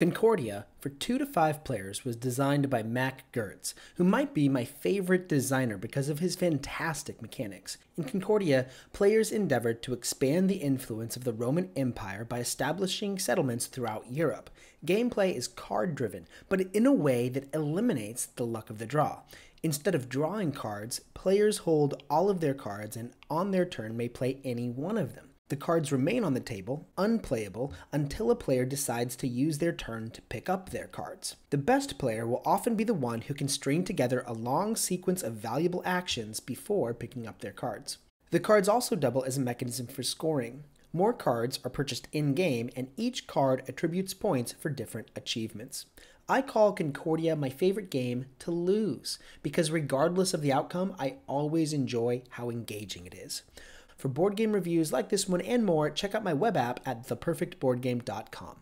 Concordia, for two to five players, was designed by Mac Gerdts, who might be my favorite designer because of his fantastic mechanics. In Concordia, players endeavored to expand the influence of the Roman Empire by establishing settlements throughout Europe. Gameplay is card driven, but in a way that eliminates the luck of the draw. Instead of drawing cards, players hold all of their cards and on their turn may play any one of them. The cards remain on the table, unplayable, until a player decides to use their turn to pick up their cards. The best player will often be the one who can string together a long sequence of valuable actions before picking up their cards. The cards also double as a mechanism for scoring. More cards are purchased in game, and each card attributes points for different achievements. I call Concordia my favorite game to lose because, regardless of the outcome, I always enjoy how engaging it is. For board game reviews like this one and more, check out my web app at theperfectboardgame.com.